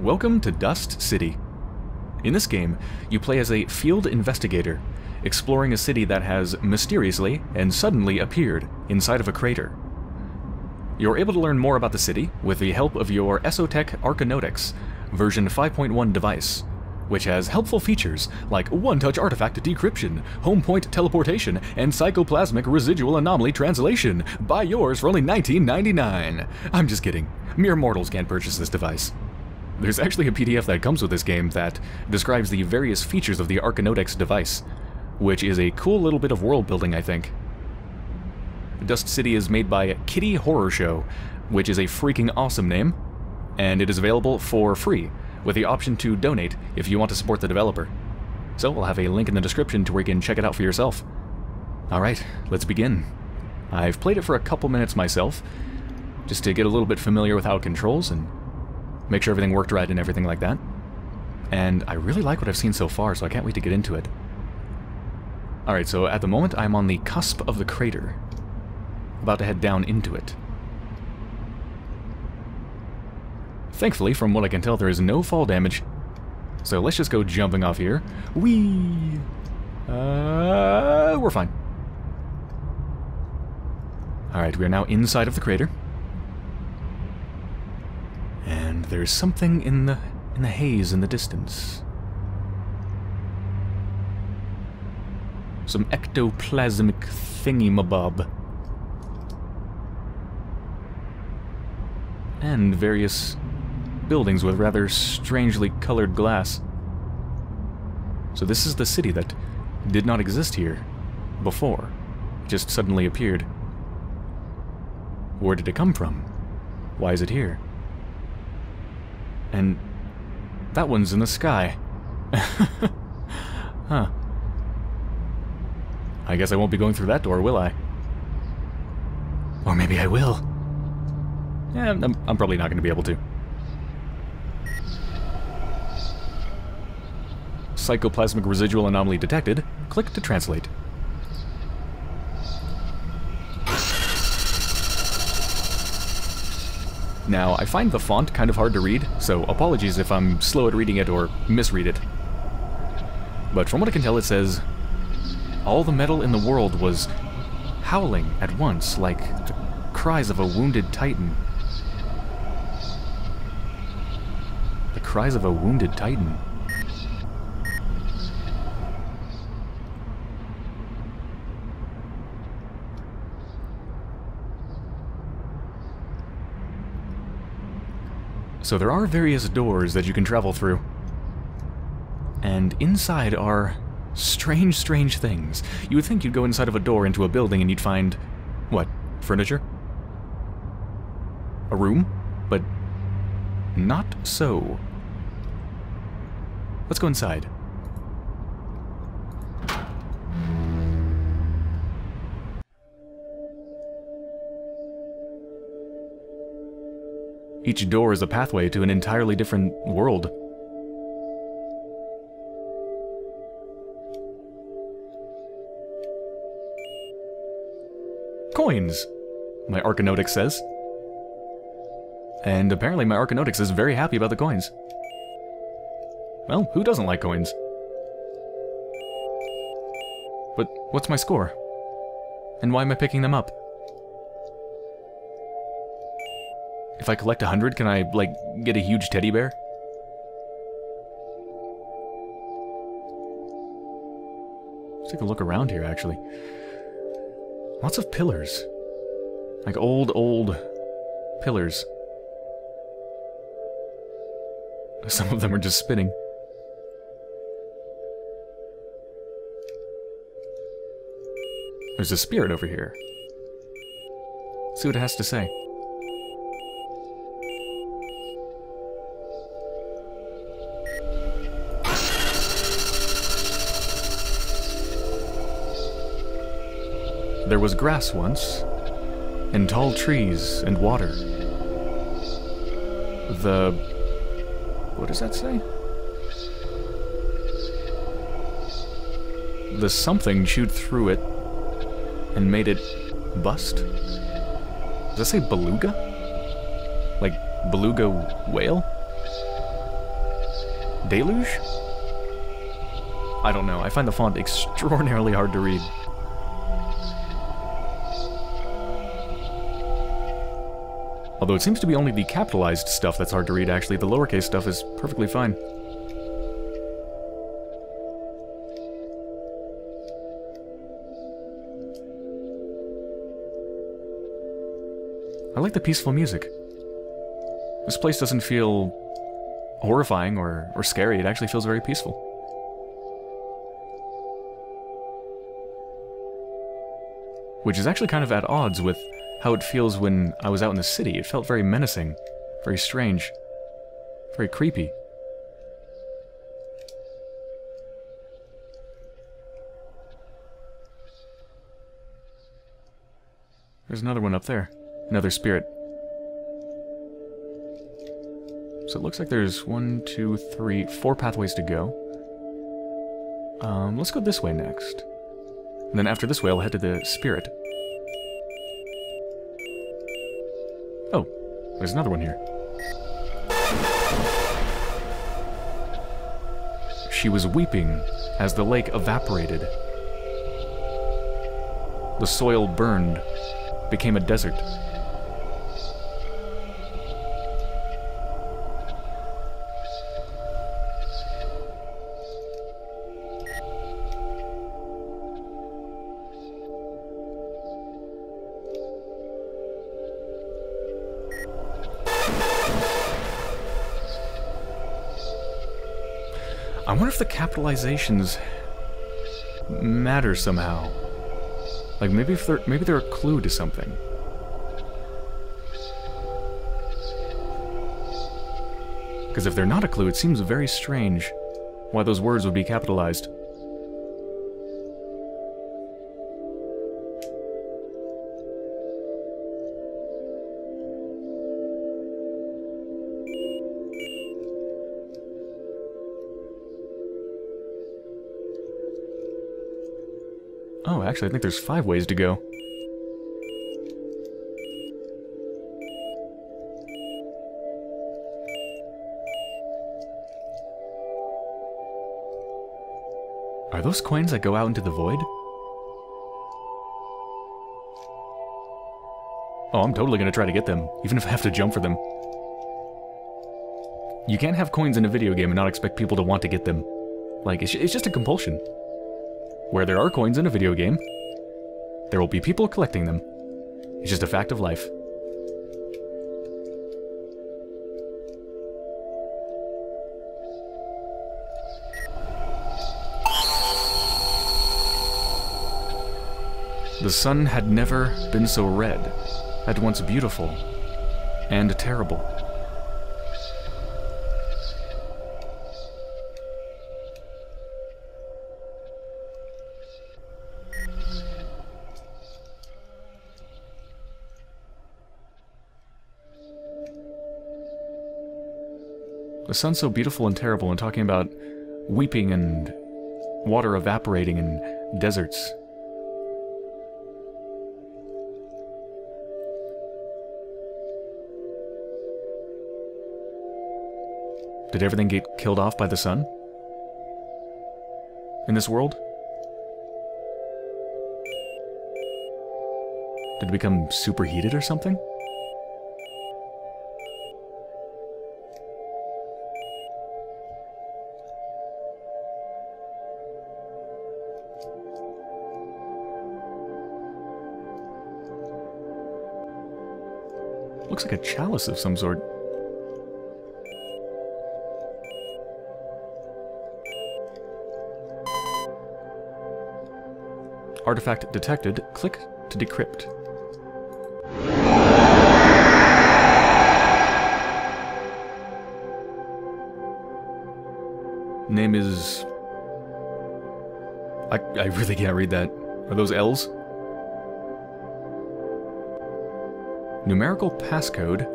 Welcome to Dust City. In this game, you play as a field investigator, exploring a city that has mysteriously and suddenly appeared inside of a crater. You're able to learn more about the city with the help of your Esotech Archonautica version 5.1 device, which has helpful features like one-touch artifact decryption, home point teleportation, and psychoplasmic residual anomaly translation. Buy yours for only $19.99. I'm just kidding. Mere mortals can't purchase this device. There's actually a PDF that comes with this game that describes the various features of the Archonautica device, which is a cool little bit of world building, I think. Dust City is made by Kitty Horrorshow, which is a freaking awesome name, and it is available for free, with the option to donate if you want to support the developer. So I'll have a link in the description to where you can check it out for yourself. Alright, let's begin. I've played it for a couple minutes myself, just to get a little bit familiar with how it controls and make sure everything worked right and everything like that. And I really like what I've seen so far, so I can't wait to get into it. Alright, so at the moment I'm on the cusp of the crater. About to head down into it. Thankfully, from what I can tell, there is no fall damage. So let's just go jumping off here. Whee! Uh, we're fine. Alright, we are now inside of the crater. And there's something in the in the haze in the distance. Some ectoplasmic thingy-mabob. And various buildings with rather strangely colored glass. So this is the city that did not exist here before. It just suddenly appeared. Where did it come from? Why is it here? And that one's in the sky. huh. I guess I won't be going through that door, will I? Or maybe I will. Yeah, I'm, I'm probably not going to be able to. Psychoplasmic residual anomaly detected. Click to translate. Now, I find the font kind of hard to read, so apologies if I'm slow at reading it or misread it. But from what I can tell, it says, All the metal in the world was howling at once, like the cries of a wounded titan. The cries of a wounded titan. So there are various doors that you can travel through. And inside are strange, strange things. You would think you'd go inside of a door into a building and you'd find... what? Furniture? A room? But not so. Let's go inside. Each door is a pathway to an entirely different world. Coins, my Archonautica says. And apparently my Archonautica is very happy about the coins. Well, who doesn't like coins? But what's my score? And why am I picking them up? If I collect a hundred, can I, like, get a huge teddy bear? Let's take a look around here, actually. Lots of pillars. Like old, old pillars. Some of them are just spinning. There's a spirit over here. Let's see what it has to say. There was grass once, and tall trees and water. The... what does that say? The something chewed through it and made it bust? Does that say beluga? Like beluga whale? Deluge? I don't know. I find the font extraordinarily hard to read. Although it seems to be only the capitalized stuff that's hard to read, actually. The lowercase stuff is perfectly fine. I like the peaceful music. This place doesn't feel horrifying or, or scary, it actually feels very peaceful. Which is actually kind of at odds with how it feels when I was out in the city. It felt very menacing, very strange, very creepy. There's another one up there. Another spirit. So it looks like there's one, two, three, four pathways to go. Um, let's go this way next. And then after this way, I'll head to the spirit. There's another one here. She was weeping as the lake evaporated. The soil burned, became a desert. Capitalizations matter somehow. Like maybe if they're maybe they're a clue to something. Because if they're not a clue, it seems very strange why those words would be capitalized. Actually, I think there's five ways to go. Are those coins that go out into the void? Oh, I'm totally gonna try to get them, even if I have to jump for them. You can't have coins in a video game and not expect people to want to get them. Like, it's, it's just a compulsion. Where there are coins in a video game, there will be people collecting them. It's just a fact of life. The sun had never been so red, at once beautiful and terrible. Sun's so beautiful and terrible, and talking about weeping and water evaporating in deserts. Did everything get killed off by the sun? In this world? Did it become superheated or something? Looks like a chalice of some sort. Artifact detected. Click to decrypt. Name is... I, I really can't read that. Are those L's? Numerical passcode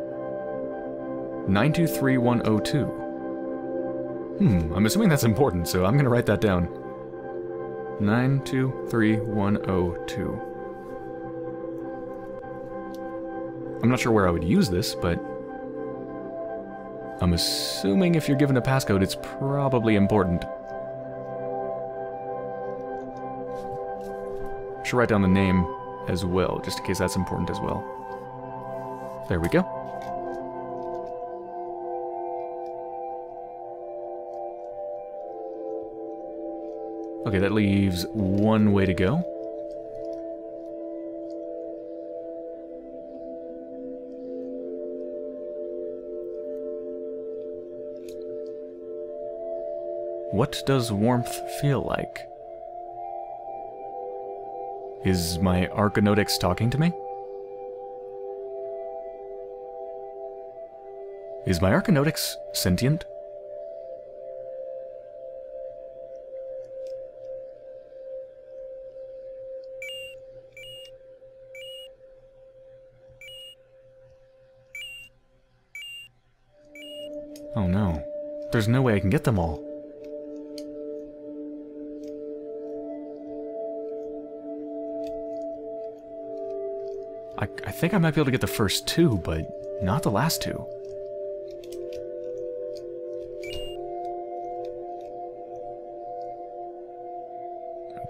923102. Hmm, I'm assuming that's important, so I'm gonna write that down. 923102. I'm not sure where I would use this, but... I'm assuming if you're given a passcode, it's probably important. Should write down the name as well, just in case that's important as well. There we go. Okay, that leaves one way to go. What does warmth feel like? Is my Archonotix talking to me? Is my Archonotix sentient? Oh no. There's no way I can get them all. I, I think I might be able to get the first two, but not the last two.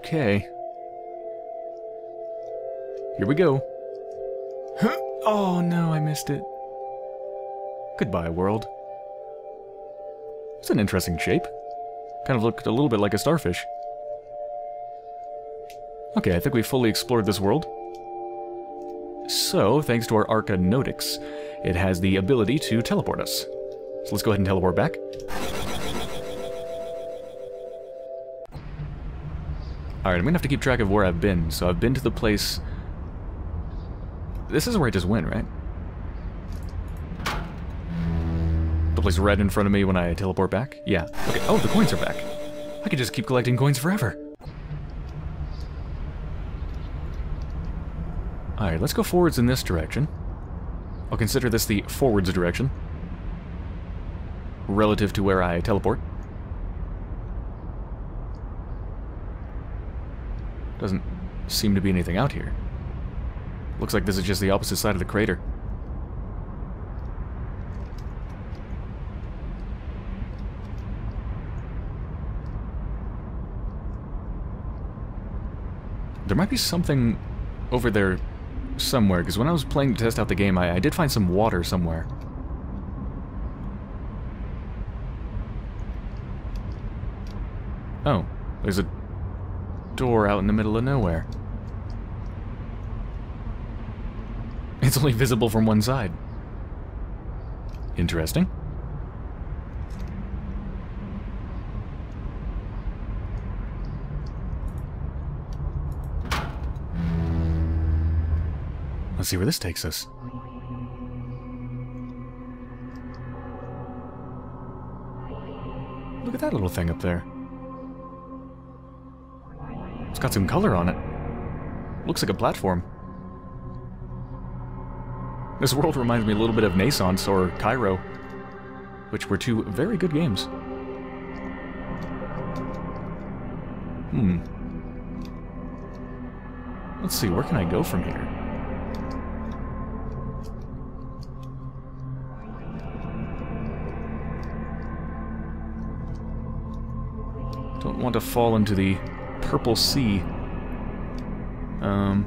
Okay. Here we go. oh no, I missed it. Goodbye, world. It's an interesting shape. Kind of looked a little bit like a starfish. Okay, I think we fully explored this world. So, thanks to our Archonotix, it has the ability to teleport us. So let's go ahead and teleport back. Alright, I'm gonna have to keep track of where I've been. So I've been to the place... This is where I just went, right? The place right in front of me when I teleport back? Yeah. Okay. Oh, the coins are back. I could just keep collecting coins forever. Alright, let's go forwards in this direction. I'll consider this the forwards direction. Relative to where I teleport. Doesn't seem to be anything out here. Looks like this is just the opposite side of the crater. There might be something over there somewhere, because when I was playing to test out the game, I, I did find some water somewhere. Oh, there's a door out in the middle of nowhere. It's only visible from one side. Interesting. Let's see where this takes us. Look at that little thing up there. Got some color on it. Looks like a platform. This world reminds me a little bit of NaissanceE or Kairo, which were two very good games. Hmm. Let's see, where can I go from here? Don't want to fall into the purple sea. Um...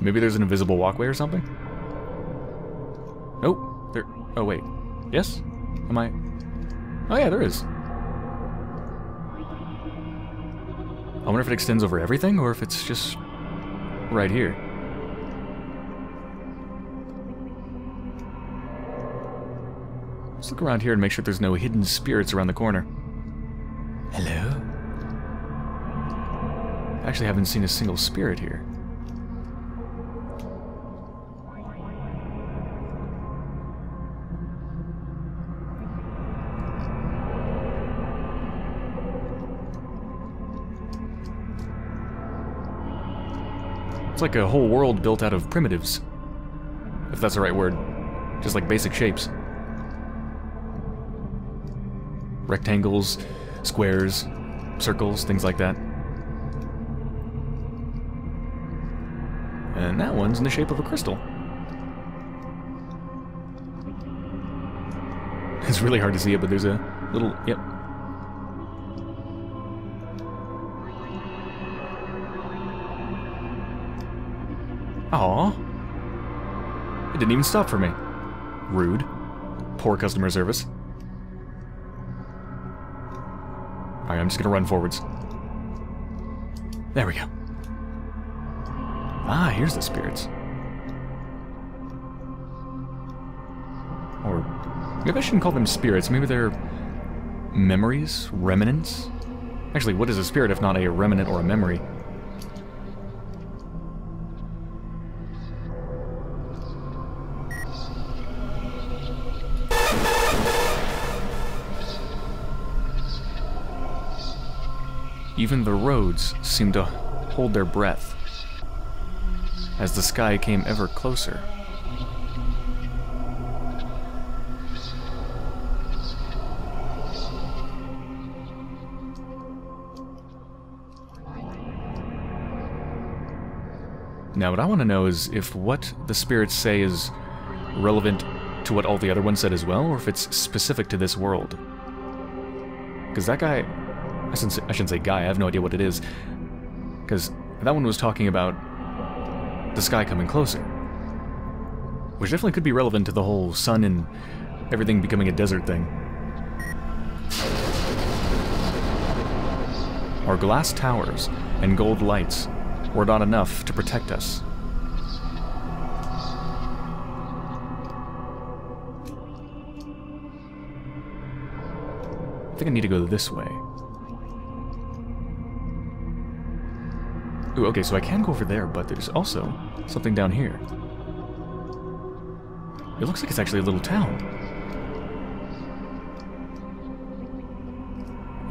Maybe there's an invisible walkway or something? Nope. There... Oh, wait. Yes? Am I... Oh, yeah, there is. I wonder if it extends over everything, or if it's just right here. Look around here and make sure there's no hidden spirits around the corner. Hello? Actually, haven't seen a single spirit here. It's like a whole world built out of primitives. If that's the right word. Just like basic shapes. Rectangles, squares, circles, things like that. And that one's in the shape of a crystal. It's really hard to see it, but there's a little... Yep. Aw. It didn't even stop for me. Rude. Poor customer service. I'm just gonna run forwards. There we go. Ah, here's the spirits. Or maybe I shouldn't call them spirits. Maybe they're memories, remnants. Actually, what is a spirit if not a remnant or a memory? Even the roads seemed to hold their breath as the sky came ever closer. Now, what I want to know is if what the spirits say is relevant to what all the other ones said as well, or if it's specific to this world. Because that guy, I shouldn't, say, guy, I have no idea what it is. Because that one was talking about the sky coming closer. Which definitely could be relevant to the whole sun and everything becoming a desert thing. Our glass towers and gold lights were not enough to protect us. I think I need to go this way. Ooh, okay, so I can go over there, but there's also something down here. It looks like it's actually a little town.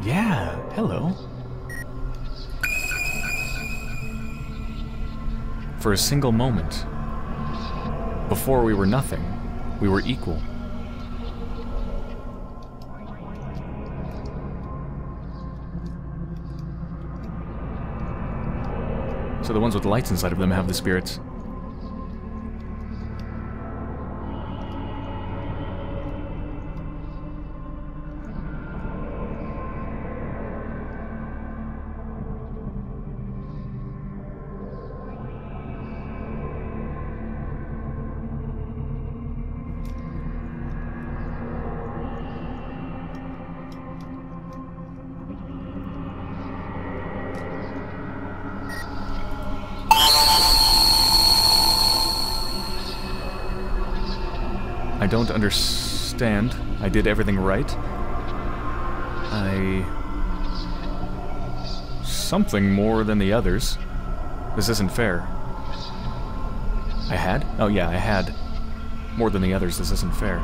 Yeah, hello. For a single moment, before we were nothing, we were equal. So the ones with lights inside of them have the spirits. Don't understand. I did everything right. I... Something more than the others. This isn't fair. I had? Oh yeah, I had. More than the others, this isn't fair.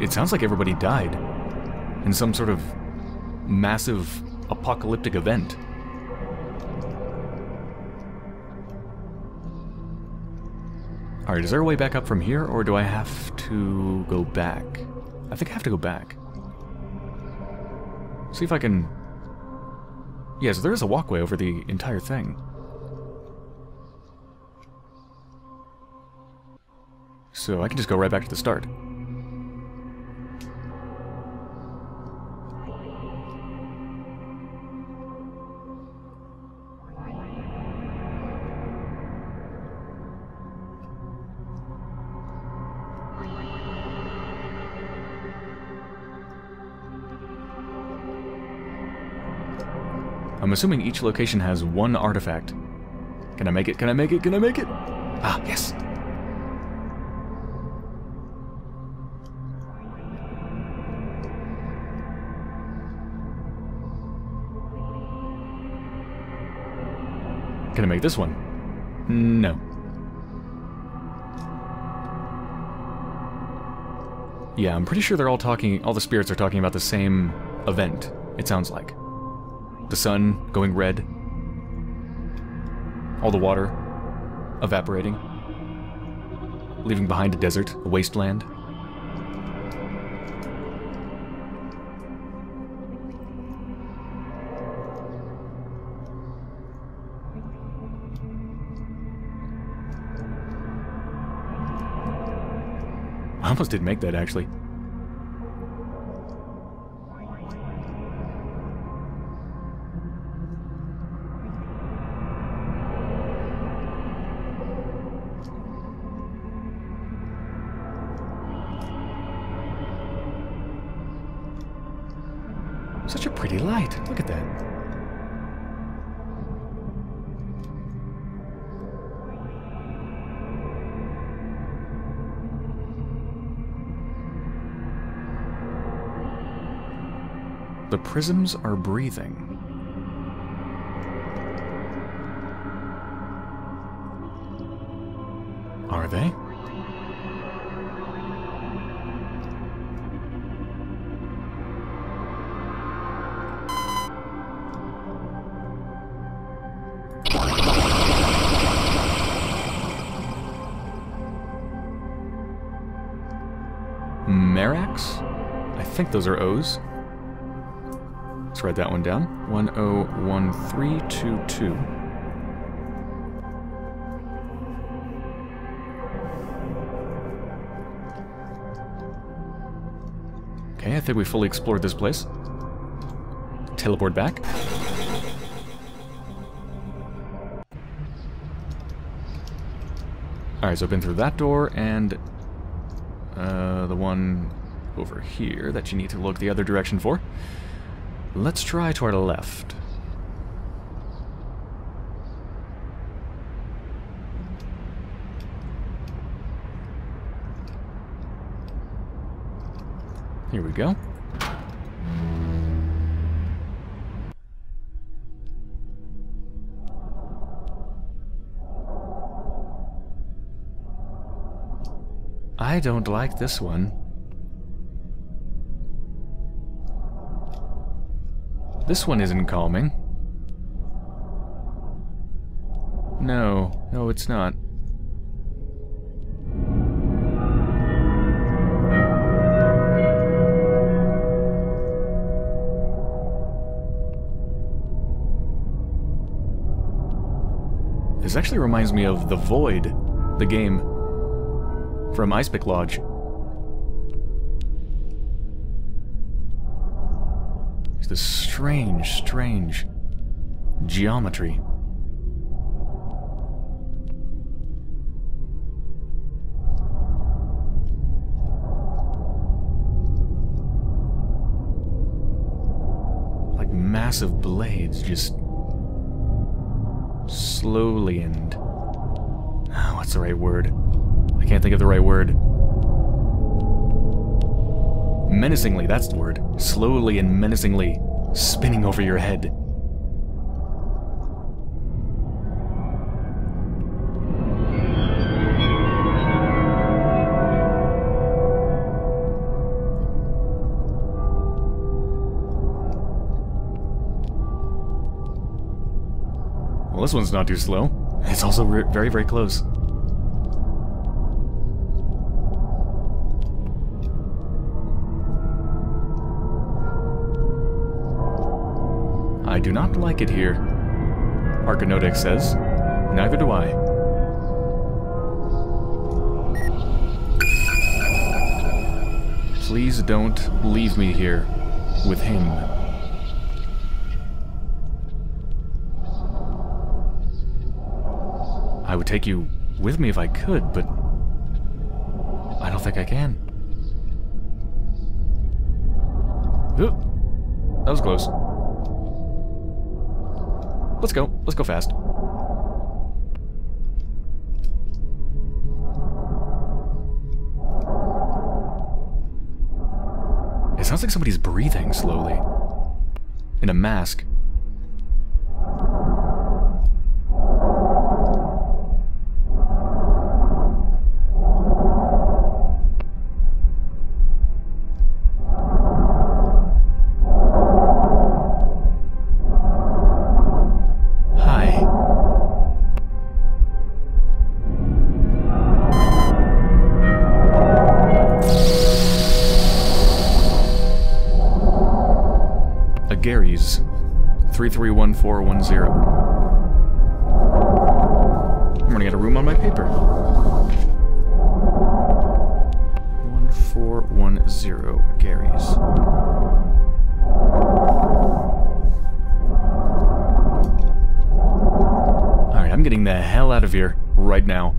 It sounds like everybody died. In some sort of massive apocalyptic event. Alright, is there a way back up from here, or do I have to go back? I think I have to go back. See if I can... Yeah, so there is a walkway over the entire thing. So I can just go right back to the start. Assuming each location has one artifact. Can I make it? Can I make it? Can I make it? Ah, yes. Can I make this one? No. Yeah, I'm pretty sure they're all talking, all the spirits are talking about the same event, it sounds like the sun going red. All the water evaporating. Leaving behind a desert, a wasteland. I almost didn't make that actually. Prisms are breathing. Are they? Merax? I think those are O's. Write that one down. 101322. Okay, I think we fully explored this place. Teleport back. Alright, so I've been through that door and uh, the one over here that you need to look the other direction for. Let's try to our left. Here we go. I don't like this one. This one isn't calming. No, no it's not. This actually reminds me of The Void, the game from Ice-Pick Lodge. This strange, strange geometry. Like massive blades just slowly and... Oh, what's the right word? I can't think of the right word. Menacingly, that's the word. Slowly and menacingly spinning over your head. Well, this one's not too slow. It's also very, very close. Do not like it here. Archonautica says. Neither do I. Please don't leave me here with him. I would take you with me if I could, but I don't think I can. That was close. Let's go. Let's go fast. It sounds like somebody's breathing slowly. In a mask. 1410. I'm running out of room on my paper. 1410 Gary's. Alright, I'm getting the hell out of here right now.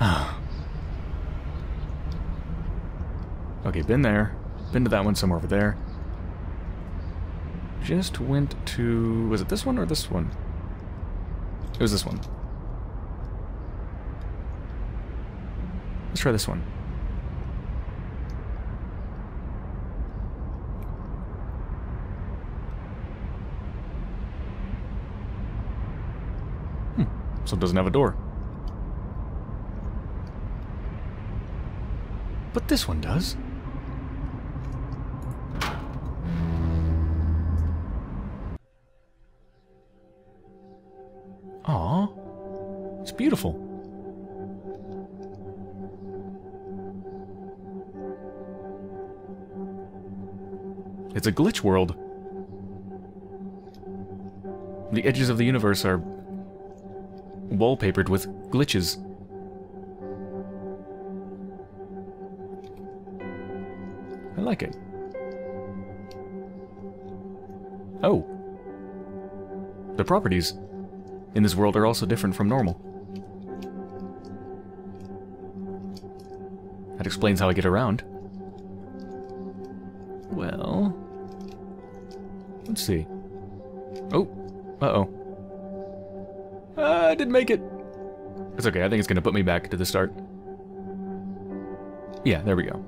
okay, been there. Been to that one somewhere over there. Just went to... Was it this one or this one? It was this one. Let's try this one. Hmm. So it doesn't have a door. But this one does. Beautiful. It's a glitch world. The edges of the universe are wallpapered with glitches. I like it. Oh. The properties in this world are also different from normal. That explains how I get around. Well... Let's see. Oh. Uh-oh. I didn't make it. It's okay, I think it's to put me back to the start. Yeah, there we go.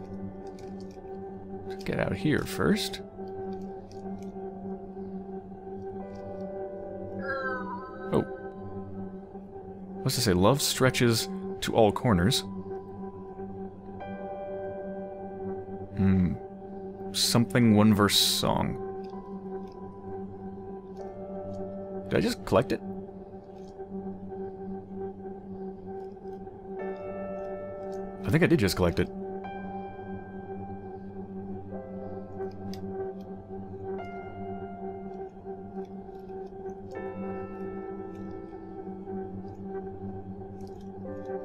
Let's get out here first. Oh. What's to say? Love stretches to all corners. Something one verse song. Did I just collect it? I think I did just collect it.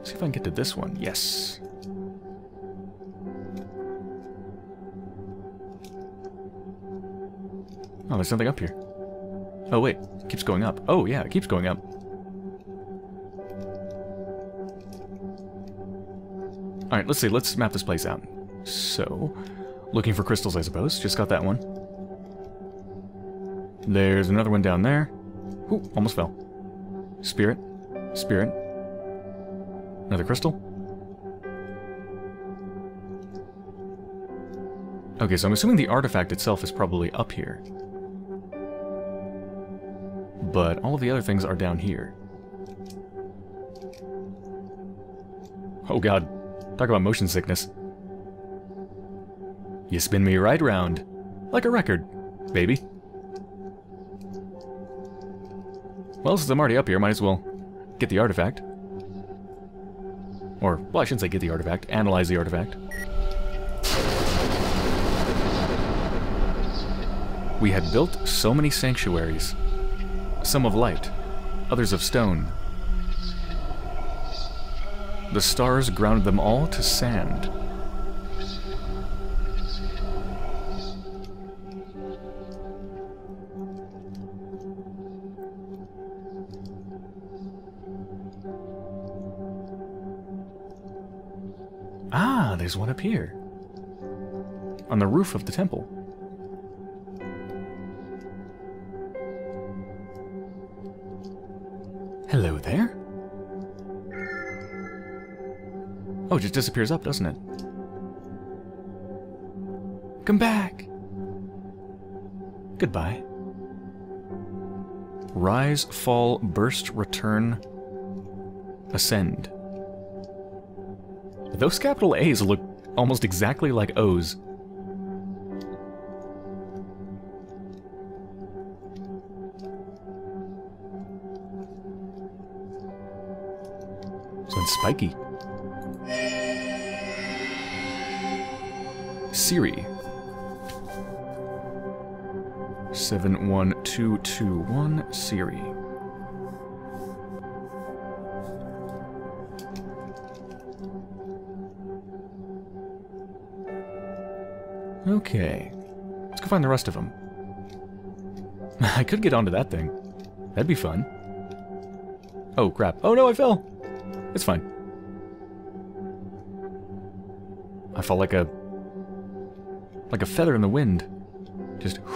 see if I can get to this one. Yes. Oh, there's something up here. Oh, wait. It keeps going up. Oh, yeah, it keeps going up. Alright, let's see. Let's map this place out. So, looking for crystals, I suppose. Just got that one. There's another one down there. Ooh, almost fell. Spirit. Spirit. Another crystal. Okay, so I'm assuming the artifact itself is probably up here but all of the other things are down here. Oh god, talk about motion sickness. You spin me right round, like a record, baby. Well, since I'm already up here, might as well get the artifact. Or, well, I shouldn't say get the artifact, analyze the artifact. We had built so many sanctuaries some of light, others of stone. The stars ground them all to sand. Ah, there's one up here. On the roof of the temple. Hello there. Oh, it just disappears up, doesn't it? Come back! Goodbye. Rise, fall, burst, return, ascend. Those capital A's look almost exactly like O's. Spiky. Siri. 71221 Siri. Okay. Let's go find the rest of them. I could get onto that thing. That'd be fun. Oh, crap. Oh, no, I fell. It's fine. Fall like a... Like a feather in the wind. Just...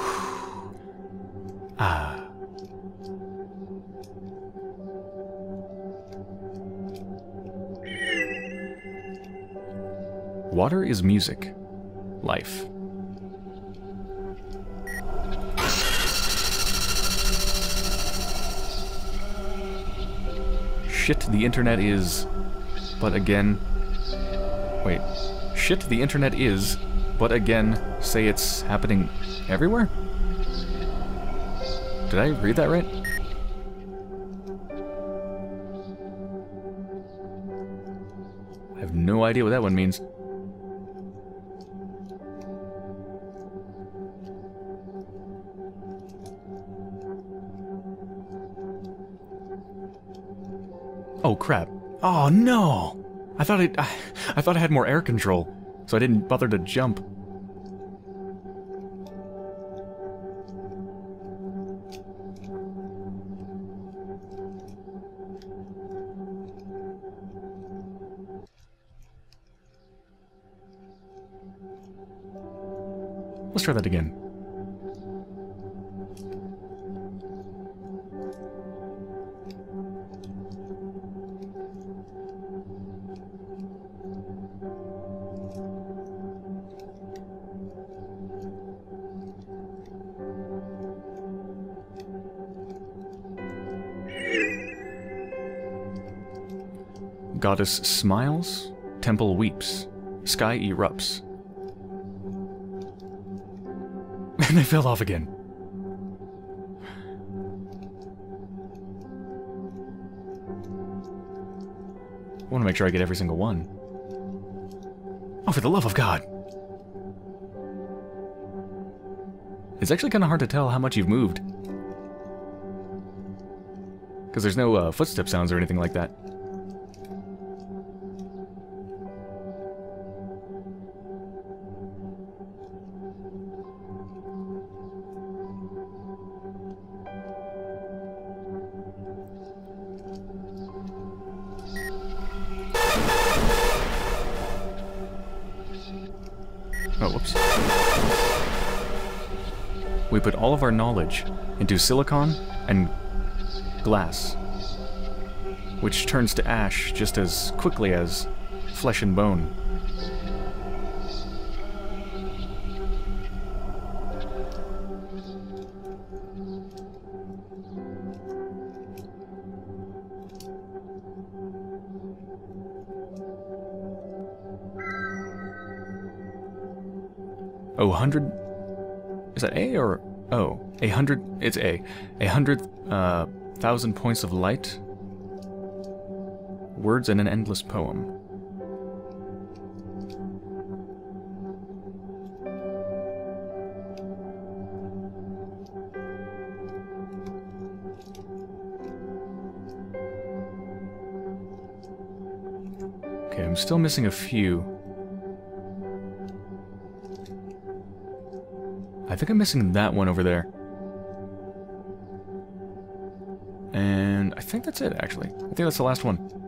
ah. Water is music. Life. Shit, the internet is... But again... Wait. Shit, the internet is... But again, say it's happening everywhere? Did I read that right? I have no idea what that one means. Oh crap. Oh no! I thought it I, I thought I had more air control, so I didn't bother to jump. Let's try that again. Goddess smiles, temple weeps, sky erupts. And they fell off again. I want to make sure I get every single one. Oh, for the love of God! It's actually kind of hard to tell how much you've moved. Because there's no uh, footstep sounds or anything like that. Our knowledge into silicon and glass, which turns to ash just as quickly as flesh and bone. Oh, hundred. Is that A or O? A hundred. It's A. A hundred uh, thousand points of light. Words in an endless poem. Okay, I'm still missing a few. Think I'm missing that one over there. And I think that's it, actually. I think that's the last one.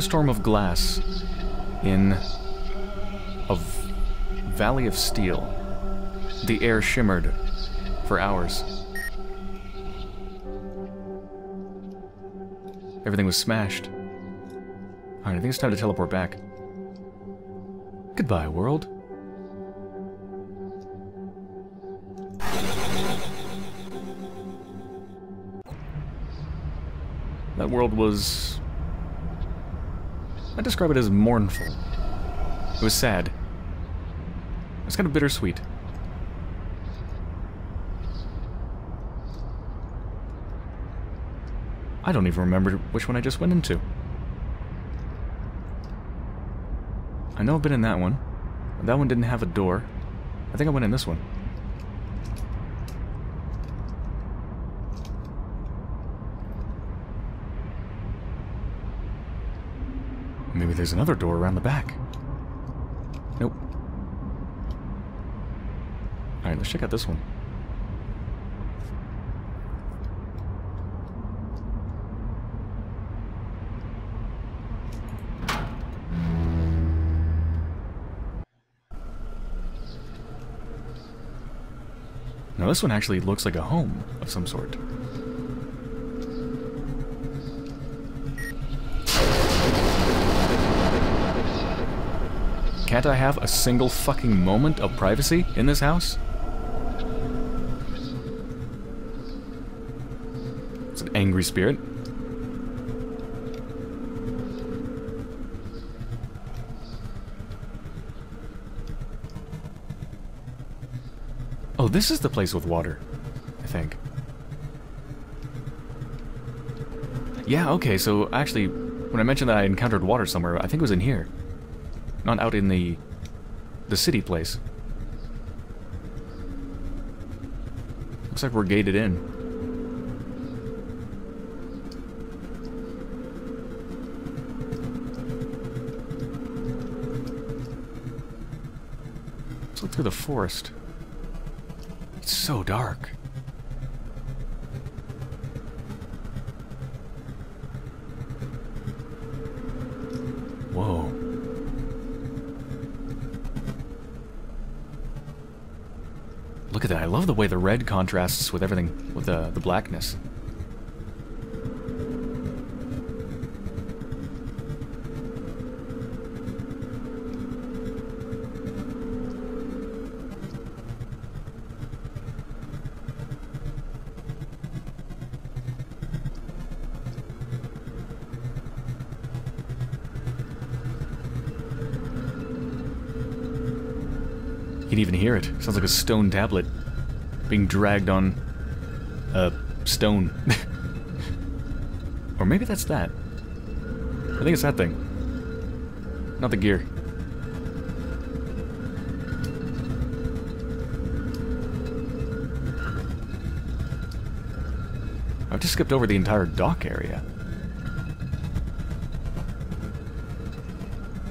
A rainstorm of glass in a valley of steel. The air shimmered for hours. Everything was smashed. Alright, I think it's time to teleport back. Goodbye, world. That world was I'd describe it as mournful. It was sad. It was kind of bittersweet. I don't even remember which one I just went into. I know I've been in that one. That one didn't have a door. I think I went in this one. There's another door around the back. Nope. Alright, let's check out this one. Now this one actually looks like a home of some sort. Can't I have a single fucking moment of privacy in this house? It's an angry spirit. Oh, this is the place with water, I think. Yeah, okay, so actually, when I mentioned that I encountered water somewhere, I think it was in here. Not out in the the city place. Looks like we're gated in. Let's look through the forest. It's so dark. Whoa. Look at that. I love the way the red contrasts with everything, with the, the blackness. You can even hear it. Sounds like a stone tablet being dragged on a stone. or maybe that's that. I think it's that thing. Not the gear. I've just skipped over the entire dock area.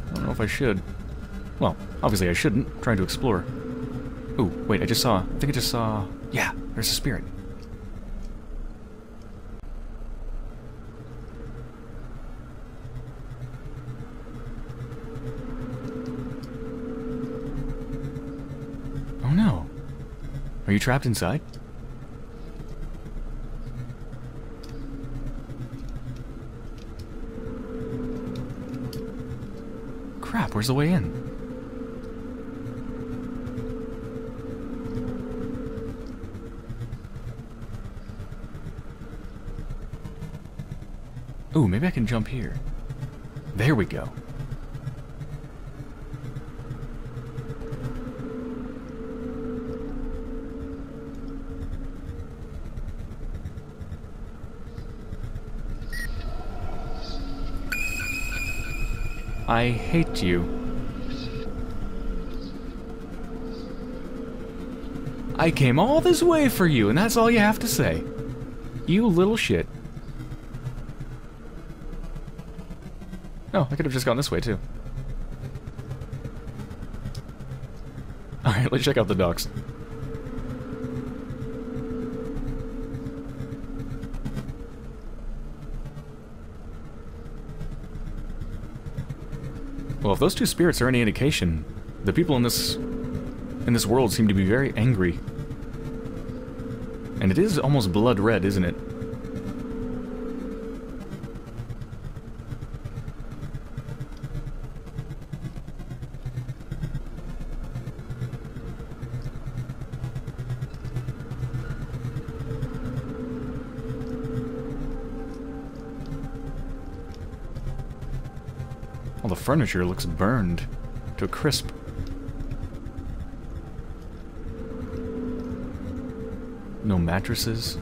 I don't know if I should. Well, obviously I shouldn't. I'm trying to explore. Ooh, wait, I just saw... I think I just saw... Yeah, there's a spirit. Oh no. Are you trapped inside? Crap, where's the way in? Ooh, maybe I can jump here. There we go. I hate you. I came all this way for you, and that's all you have to say. You little shit. Oh, I could have just gone this way, too. Alright, let's check out the docks. Well, if those two spirits are any indication, the people in this in this world seem to be very angry. And it is almost blood red, isn't it? Furniture looks burned to a crisp. No mattresses.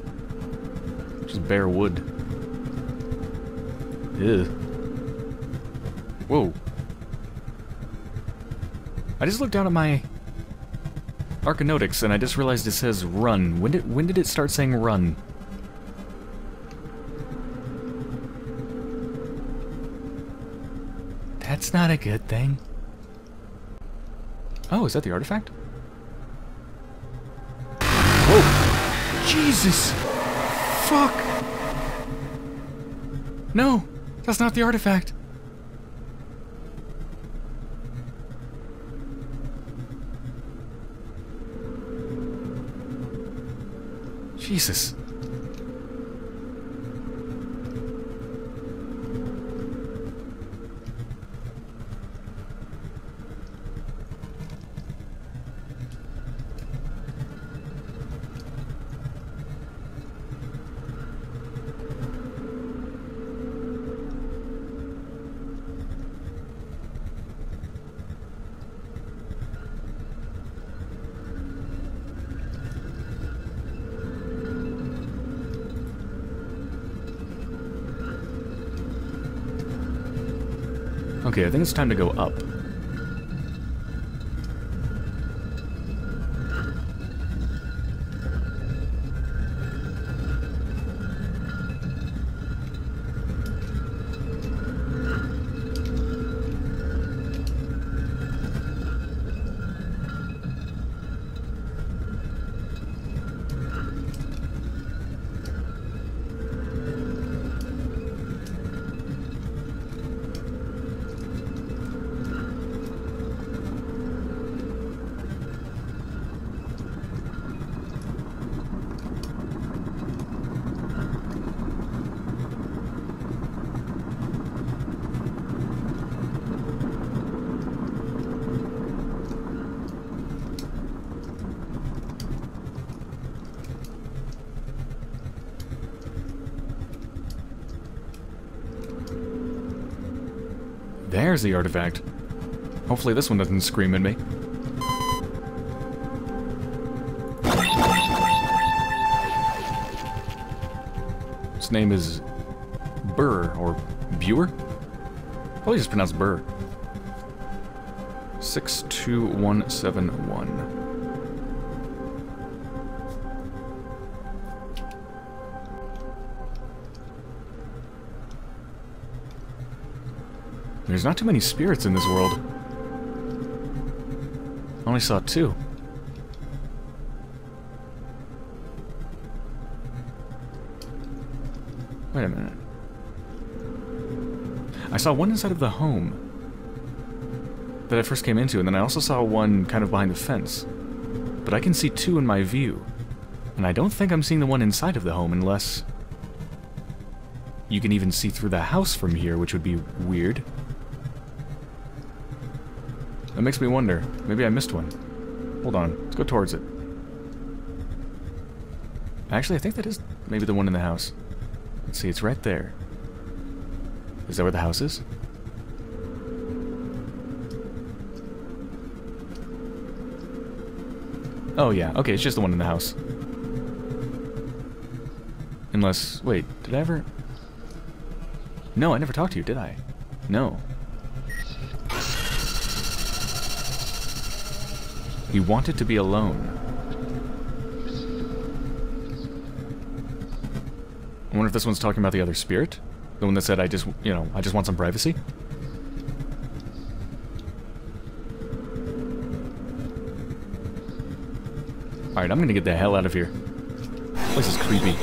Just bare wood. Ew. Whoa. I just looked down at my Archonautica and I just realized it says run. When did when did it start saying run? That's not a good thing. Oh, is that the artifact? Whoa! Jesus! Fuck! No! That's not the artifact! Jesus. Okay, I think it's time to go up. There's the artifact. Hopefully this one doesn't scream at me. His name is Burr, or Buer? Probably just pronounced Burr. 62171. There's not too many spirits in this world. I only saw two. Wait a minute. I saw one inside of the home that I first came into, and then I also saw one kind of behind the fence. But I can see two in my view. And I don't think I'm seeing the one inside of the home unless... You can even see through the house from here, which would be weird. That makes me wonder. Maybe I missed one. Hold on. Let's go towards it. Actually, I think that is maybe the one in the house. Let's see, it's right there. Is that where the house is? Oh yeah, okay, it's just the one in the house. Unless, wait, did I ever... No, I never talked to you, did I? No. He wanted to be alone. I wonder if this one's talking about the other spirit? The one that said, I just, you know, I just want some privacy? Alright, I'm gonna get the hell out of here. This place is creepy.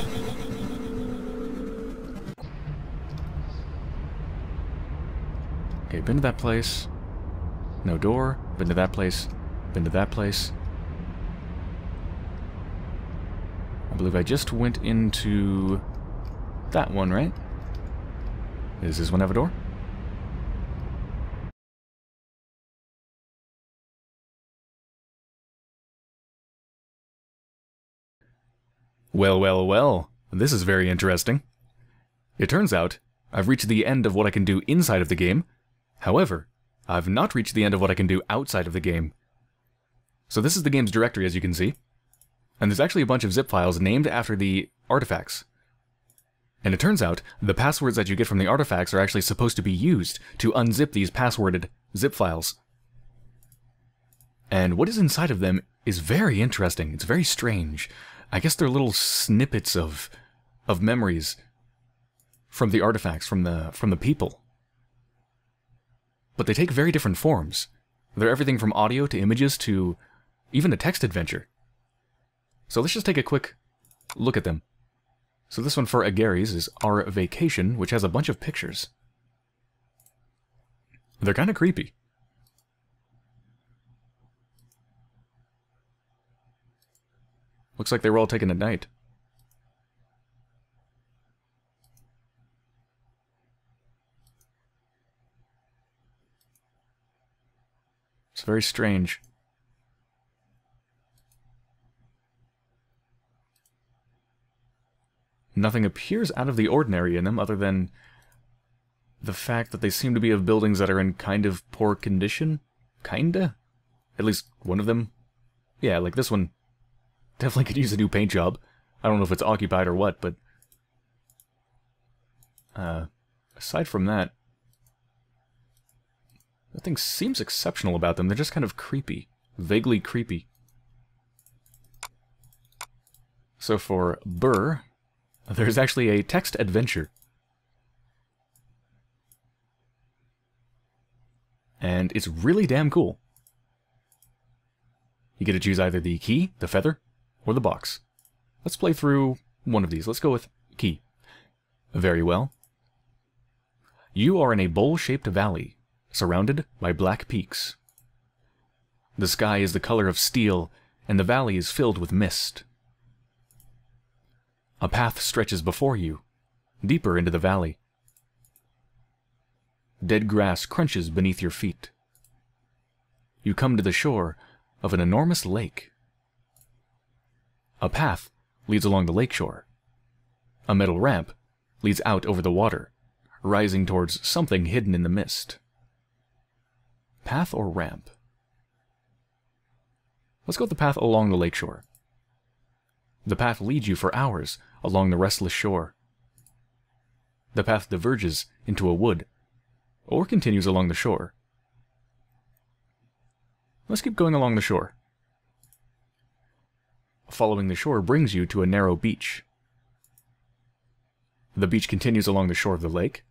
Okay, been to that place. No door. Been to that place. Been to that place. I believe I just went into that one, right? Does this one have a door? Well, well, well. This is very interesting. It turns out, I've reached the end of what I can do inside of the game. However, I've not reached the end of what I can do outside of the game. So this is the game's directory, as you can see. And there's actually a bunch of zip files named after the artifacts. And it turns out the passwords that you get from the artifacts are actually supposed to be used to unzip these passworded zip files. And what is inside of them is very interesting. It's very strange. I guess they're little snippets of of memories from the artifacts from the from the people. But they take very different forms. They're everything from audio to images to even a text adventure. So let's just take a quick look at them. So this one for Agares is Our Vacation, which has a bunch of pictures. They're kind of creepy. Looks like they were all taken at night. It's very strange. Nothing appears out of the ordinary in them other than the fact that they seem to be of buildings that are in kind of poor condition. Kinda? At least one of them. Yeah, like this one. Definitely could use a new paint job. I don't know if it's occupied or what, but... Uh, aside from that... Nothing seems exceptional about them. They're just kind of creepy. Vaguely creepy. So for Burr, there's actually a text adventure. And it's really damn cool. You get to choose either the key, the feather, or the box. Let's play through one of these. Let's go with key. Very well. You are in a bowl-shaped valley, surrounded by black peaks. The sky is the color of steel, and the valley is filled with mist. A path stretches before you, deeper into the valley. Dead grass crunches beneath your feet. You come to the shore of an enormous lake. A path leads along the lakeshore. A metal ramp leads out over the water, rising towards something hidden in the mist. Path or ramp? Let's go with the path along the lakeshore. The path leads you for hours along the restless shore. The path diverges into a wood, or continues along the shore. Let's keep going along the shore. Following the shore brings you to a narrow beach. The beach continues along the shore of the lake,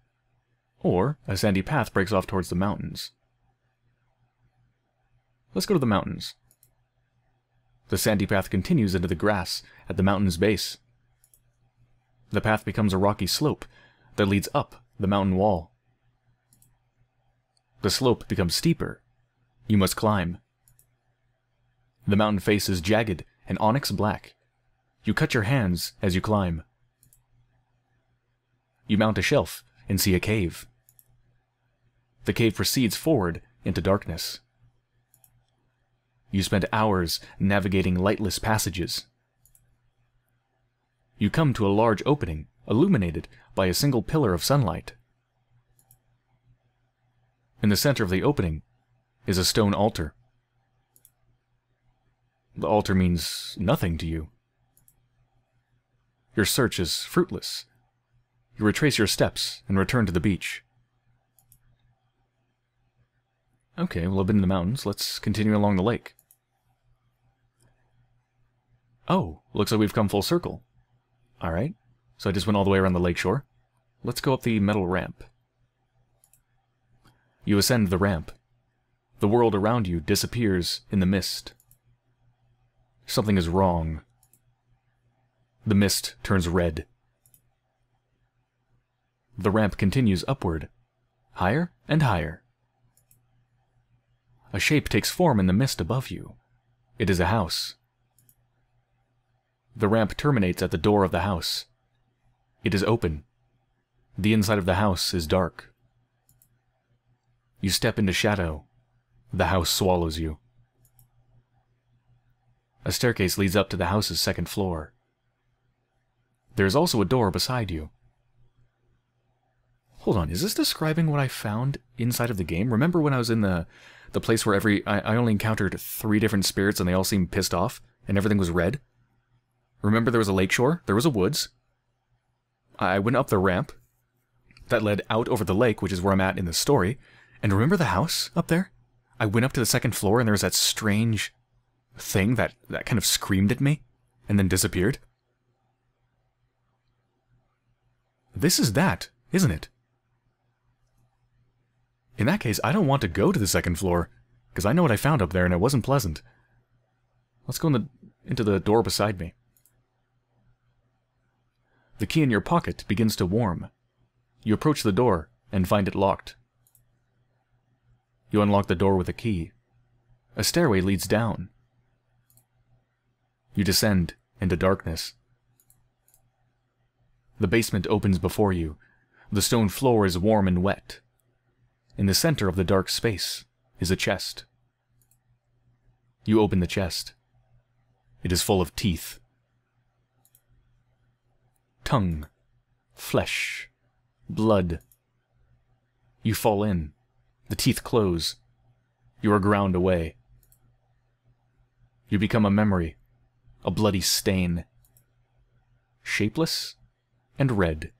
or a sandy path breaks off towards the mountains. Let's go to the mountains. The sandy path continues into the grass at the mountain's base. The path becomes a rocky slope that leads up the mountain wall. The slope becomes steeper. You must climb. The mountain face is jagged and onyx black. You cut your hands as you climb. You mount a shelf and see a cave. The cave proceeds forward into darkness. You spend hours navigating lightless passages. You come to a large opening, illuminated by a single pillar of sunlight. In the center of the opening is a stone altar. The altar means nothing to you. Your search is fruitless. You retrace your steps and return to the beach. Okay, well, I've been in the mountains. Let's continue along the lake. Oh, looks like we've come full circle. Alright, so I just went all the way around the lakeshore. Let's go up the metal ramp. You ascend the ramp. The world around you disappears in the mist. Something is wrong. The mist turns red. The ramp continues upward, higher and higher. A shape takes form in the mist above you. It is a house. The ramp terminates at the door of the house. It is open. The inside of the house is dark. You step into shadow. The house swallows you. A staircase leads up to the house's second floor. There is also a door beside you. Hold on, is this describing what I found inside of the game? Remember when I was in the the place where every I, I only encountered three different spirits and they all seemed pissed off and everything was red? Remember there was a lakeshore, there was a woods. I went up the ramp that led out over the lake, which is where I'm at in the story. And remember the house up there? I went up to the second floor and there was that strange thing that, that kind of screamed at me and then disappeared. This is that, isn't it? In that case, I don't want to go to the second floor, because I know what I found up there and it wasn't pleasant. Let's go in the, into the door beside me. The key in your pocket begins to warm. You approach the door and find it locked. You unlock the door with a key. A stairway leads down. You descend into darkness. The basement opens before you. The stone floor is warm and wet. In the center of the dark space is a chest. You open the chest. It is full of teeth. Tongue. Flesh. Blood. You fall in. The teeth close. You are ground away. You become a memory. A bloody stain. Shapeless and red.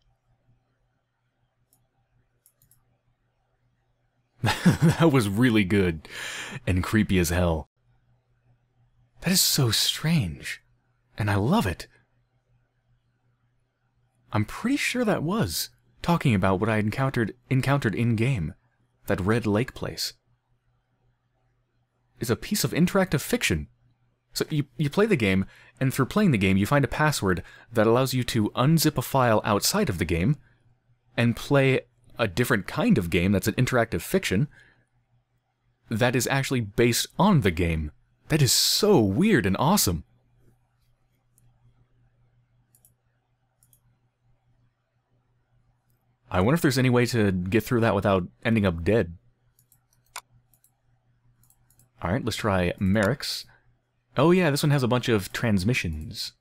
that was really good and creepy as hell. That is so strange, and I love it. I'm pretty sure that was talking about what I encountered encountered in game, that red lake place. Is a piece of interactive fiction. So you you play the game, and through playing the game, you find a password that allows you to unzip a file outside of the game and play a different kind of game that's an interactive fiction that is actually based on the game. That is so weird and awesome. I wonder if there's any way to get through that without ending up dead. Alright, let's try Merrick's. Oh yeah, this one has a bunch of transmissions.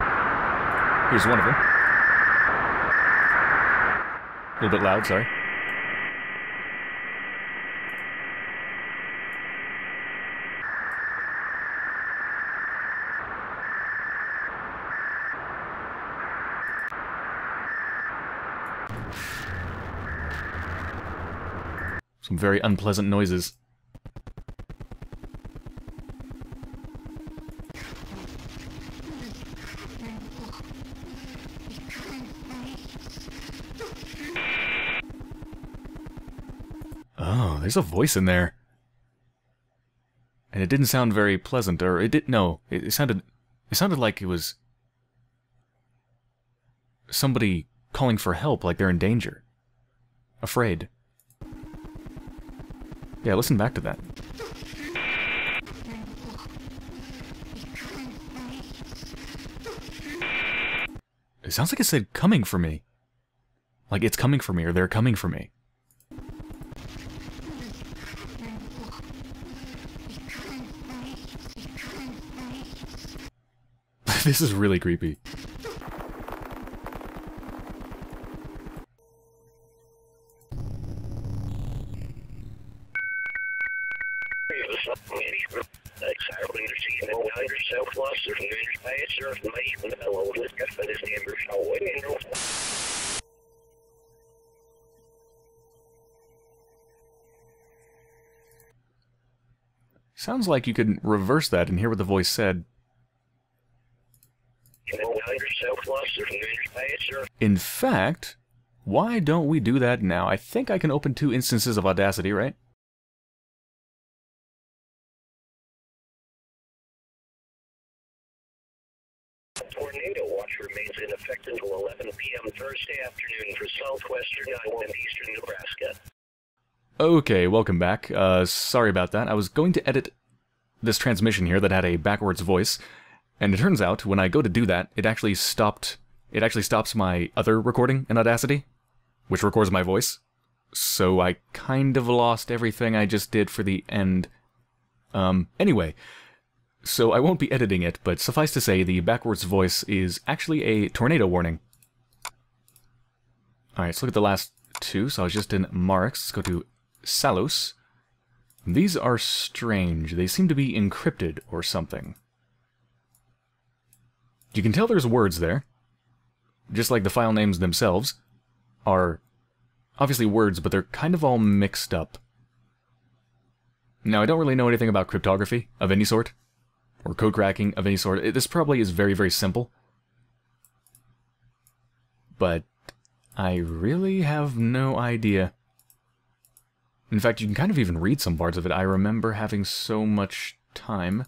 Here's one of them. A little bit loud, sorry. Some very unpleasant noises. Oh, there's a voice in there. And it didn't sound very pleasant, or it did no, it, it sounded it sounded like it was somebody calling for help, like they're in danger. Afraid. Yeah, listen back to that. It sounds like it said coming for me. Like it's coming for me, or they're coming for me. this is really creepy. Sounds like you could reverse that and hear what the voice said. In fact, why don't we do that now? I think I can open two instances of Audacity, right? Tornado watch remains in effect until 11 p.m. Thursday afternoon for southwestern Iowa and eastern Nebraska. Okay, welcome back. Uh, sorry about that. I was going to edit this transmission here that had a backwards voice, and it turns out when I go to do that, it actually stopped. It actually stops my other recording in Audacity, which records my voice. So I kind of lost everything I just did for the end. Um, anyway, so I won't be editing it, but suffice to say, the backwards voice is actually a tornado warning. Alright, let's look at the last two. So I was just in Marks. Let's go to Salos. These are strange. They seem to be encrypted or something. You can tell there's words there. just like the file names themselves, are obviously words, but they're kind of all mixed up. Now, I don't really know anything about cryptography of any sort, or code cracking of any sort. This probably is very, very simple. But I really have no idea. In fact, you can kind of even read some parts of it. I remember having so much time.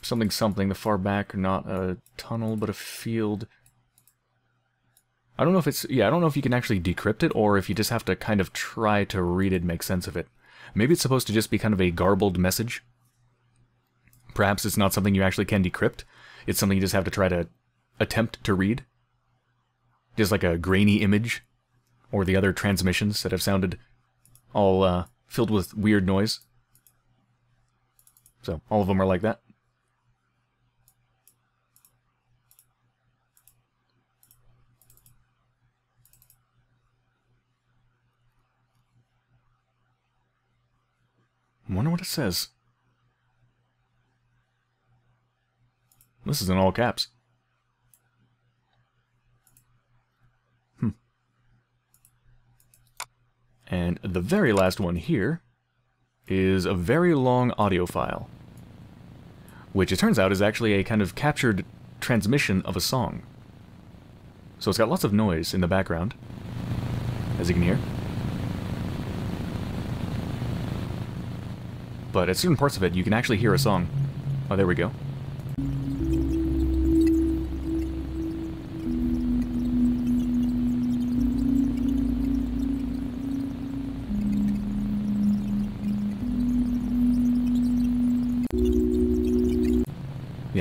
Something something, the far back, not a tunnel, but a field. I don't know if it's... Yeah, I don't know if you can actually decrypt it, or if you just have to kind of try to read it, and make sense of it. Maybe it's supposed to just be kind of a garbled message. Perhaps it's not something you actually can decrypt. It's something you just have to try to attempt to read. Just like a grainy image. Or the other transmissions that have sounded all uh, filled with weird noise. So, all of them are like that. I wonder what it says. This is in all caps. Hmm. And the very last one here is a very long audio file. Which it turns out is actually a kind of captured transmission of a song. So it's got lots of noise in the background, as you can hear. but at certain parts of it, you can actually hear a song. Oh, there we go.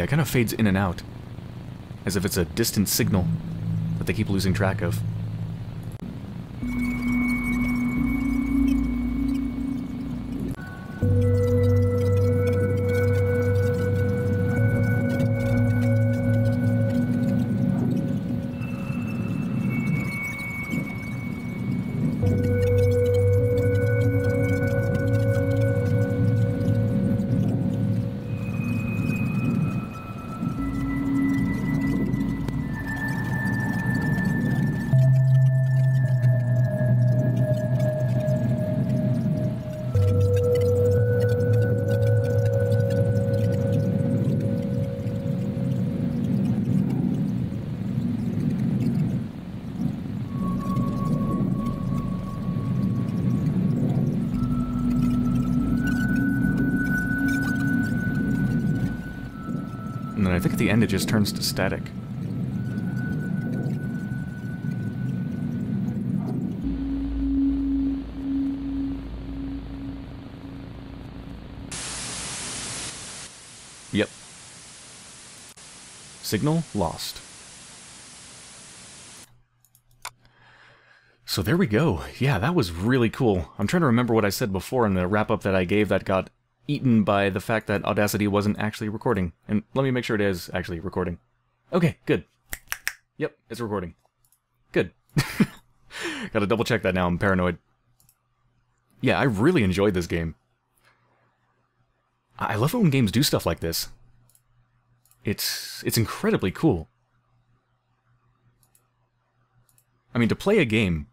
Yeah, it kind of fades in and out, as if it's a distant signal that they keep losing track of. Just turns to static. Yep. Signal lost. So there we go. Yeah, that was really cool. I'm trying to remember what I said before in the wrap-up that I gave that got eaten by the fact that Audacity wasn't actually recording. And let me make sure it is actually recording. Okay, good. Yep, it's recording. Good. Gotta double check that now, I'm paranoid. Yeah, I really enjoyed this game. I love it when games do stuff like this. It's it's incredibly cool. I mean, to play a game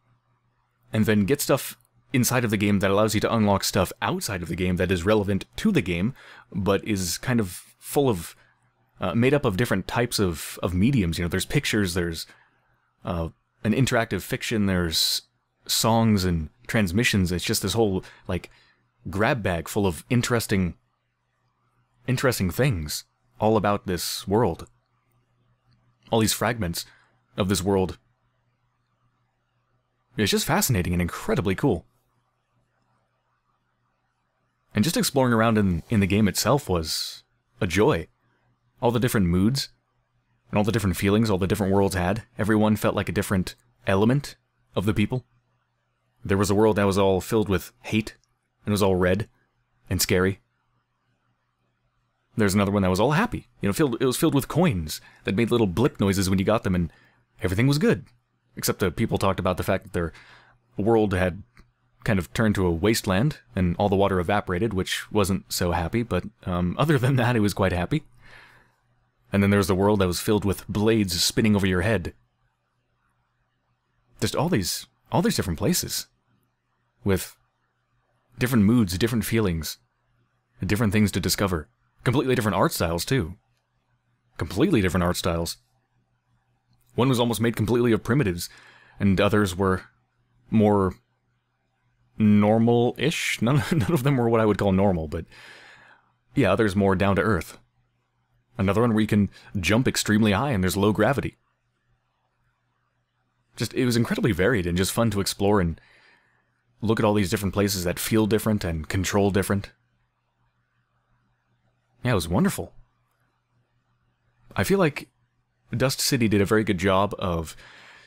and then get stuff inside of the game that allows you to unlock stuff outside of the game that is relevant to the game, but is kind of full of uh, made up of different types of of mediums. You know, there's pictures, there's uh, an interactive fiction, there's songs and transmissions. It's just this whole like grab bag full of interesting interesting things all about this world. All these fragments of this world. It's just fascinating and incredibly cool. And just exploring around in, in the game itself was a joy. All the different moods, and all the different feelings all the different worlds had. Everyone felt like a different element of the people. There was a world that was all filled with hate, and was all red and scary. There's another one that was all happy. You know, filled, it was filled with coins that made little blip noises when you got them, and everything was good. Except the people talked about the fact that their world had kind of turned to a wasteland, and all the water evaporated, which wasn't so happy, but um, other than that, it was quite happy. And then there was the world that was filled with blades spinning over your head. Just all these all these different places. With different moods, different feelings, different things to discover. Completely different art styles, too. Completely different art styles. One was almost made completely of primitives, and others were more normal-ish. None, none of them were what I would call normal, but yeah, others more down to earth. Another one where you can jump extremely high and there's low gravity. Just, it was incredibly varied and just fun to explore and look at all these different places that feel different and control different. Yeah, it was wonderful. I feel like Dust City did a very good job of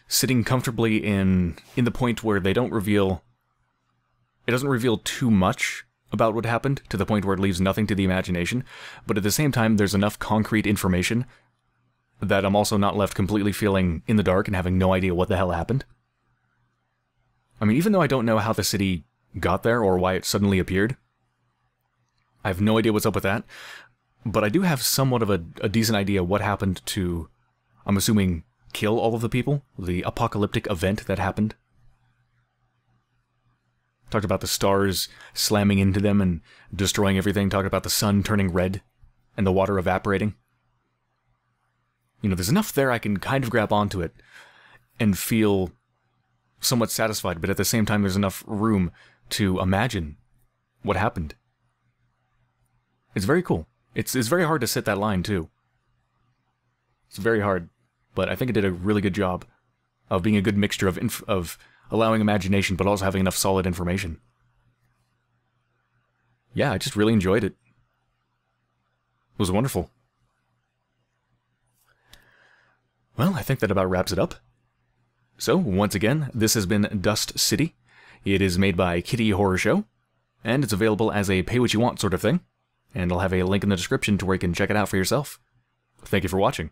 sitting comfortably in in the point where they don't reveal it doesn't reveal too much about what happened to the point where it leaves nothing to the imagination, but at the same time there's enough concrete information that I'm also not left completely feeling in the dark and having no idea what the hell happened. I mean, even though I don't know how the city got there or why it suddenly appeared, I have no idea what's up with that, but I do have somewhat of a, a decent idea what happened to, I'm assuming, kill all of the people, the apocalyptic event that happened. Talked about the stars slamming into them and destroying everything. Talked about the sun turning red and the water evaporating. You know, there's enough there I can kind of grab onto it and feel somewhat satisfied, but at the same time, there's enough room to imagine what happened. It's very cool. It's, it's very hard to set that line, too. It's very hard, but I think it did a really good job of being a good mixture of, inf- of allowing imagination, but also having enough solid information. Yeah, I just really enjoyed it. It was wonderful. Well, I think that about wraps it up. So, once again, this has been Dust City. It is made by Kitty Horrorshow, and it's available as a pay what you want sort of thing. And I'll have a link in the description to where you can check it out for yourself. Thank you for watching.